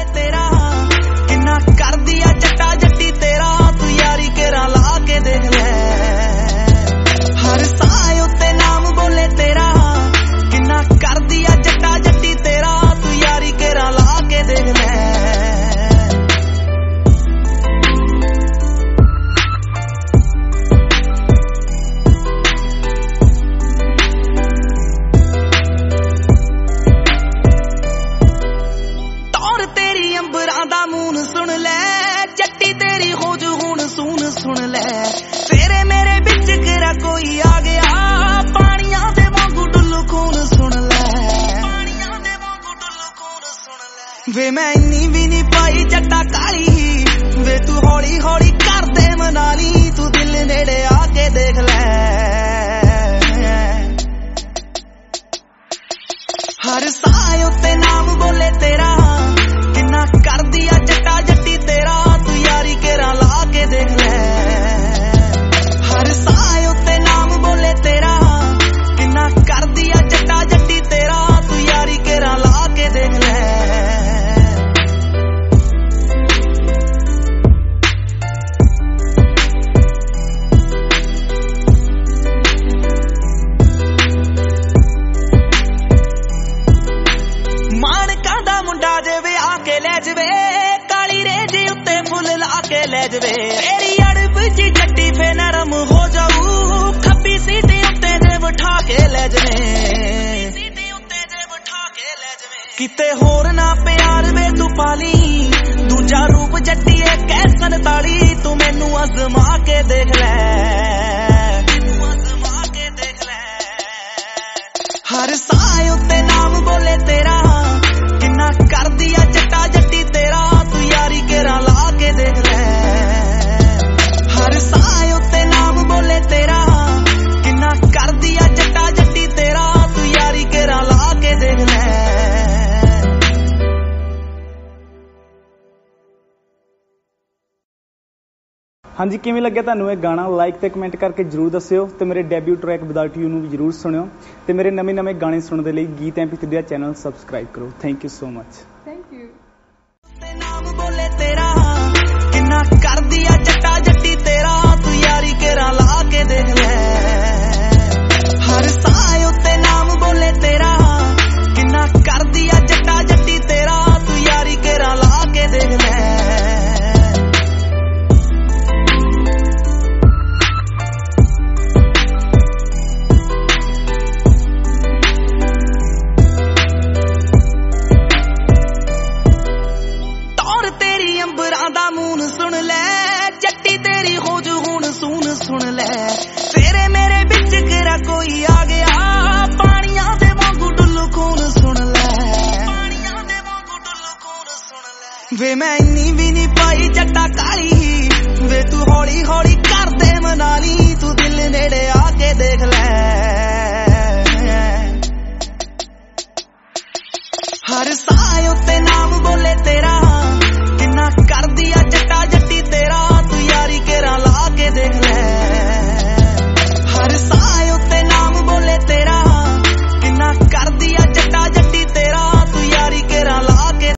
ਬੋਲੇ ਤੇਰੇ ਮੇਰੇ ਵਿੱਚ ਕਿਹੜਾ ਕੋਈ ਆ ਗਿਆ? ਪਾਣੀਆਂ ਦੇ ਵਾਂਗੂ ਡੁੱਲੂ ਖੂਨ ਸੁਣ ਲੈ। ਪਾਣੀਆਂ ਦੇ ਵਾਂਗੂ ਡੁੱਲੂ ਖੂਨ ਸੁਣ ਲੈ। ਵੇ ਮੈਂ ਇੰਨੀ ਵੀ ਨਹੀਂ ਪਾਈ ਜੱਟਾ ਕਾਲੀ। ਵੇ ਤੂੰ ਹੌਲੀ ਹੌਲੀ ਕਰਦੇ ਮਨਾਲੀ। ਤੂੰ ਦਿਲ ਨੇੜੇ ਆ ਕੇ ਦੇਖ ਲੈ। ਹਰ ਸਾਹ ਉੱਤੇ ਨਾਮ ਬੋਲੇ ਤੇਰਾ ਕੇ ਲੈ ਜਵੇ। ਤੇਰੀ ਅੜਬ ਜੀ ਜੱਟੀ ਫੇ ਨਰਮ ਹੋ ਜਾਊ। ਖੱਬੀ ਸੀਟ ਉੱਤੇ ਜੇ ਬਿਠਾ ਕੇ ਲੈ ਜਵੇ। ਸੀਟ ਉੱਤੇ ਜੇ ਬਿਠਾ ਕੇ ਲੈ ਜਵੇ ਕਿਤੇ ਹੋਰ ਨਾ ਪਿਆਰ ਵੇ ਤੂੰ ਪਾਲੀ। ਦੂਜਾ ਰੂਪ ਜੱਟੀ ਕੈਸਨ ਤਾਲੀ ਤੂੰ ਮੈਨੂੰ ਅਜ਼ਮਾ ਕੇ ਦੇਖ ਲੈ। ਹਾਂਜੀ ਕਿਵੇਂ ਲੱਗਿਆ ਤੁਹਾਨੂੰ ਇਹ ਗਾਣਾ? ਲਾਈਕ ਤੇ ਕਮੈਂਟ ਕਰਕੇ ਜਰੂਰ ਦੱਸਿਓ ਤੇ ਮੇਰੇ ਡੈਬਿਊ ਟਰੈਕ ਵਿਦਆਊਟ ਯੂ ਨੂੰ ਵੀ ਜਰੂਰ ਸੁਣਿਓ ਤੇ ਮੇਰੇ ਨਵੇਂ-ਨਵੇਂ ਗਾਣੇ ਸੁਣਨ ਦੇ ਲਈ ਗੀਤ ਐਮਪੀ3 ਦਾ ਚੈਨਲ ਸਬਸਕ੍ਰਾਈਬ ਕਰੋ। Thank you so much Thank you. ਤੇ ਨਾਮ ਬੋਲੇ ਤੇਰਾ ਕਿੰਨਾ ਕਰਦੀ ਆ ਵੇ ਮੈਂ ਇੰਨੀ ਵੀ ਨਹੀਂ ਪਾਈ ਜੱਟਾ ਕਾਲੀ। ਵੇ ਤੂੰ ਹੌਲੀ ਹੌਲੀ ਕਰਦੇ ਮਨਾਲੀ। ਤੂੰ ਦਿਲ ਨੇੜੇ ਆ ਕੇ ਦੇਖ ਲੈ।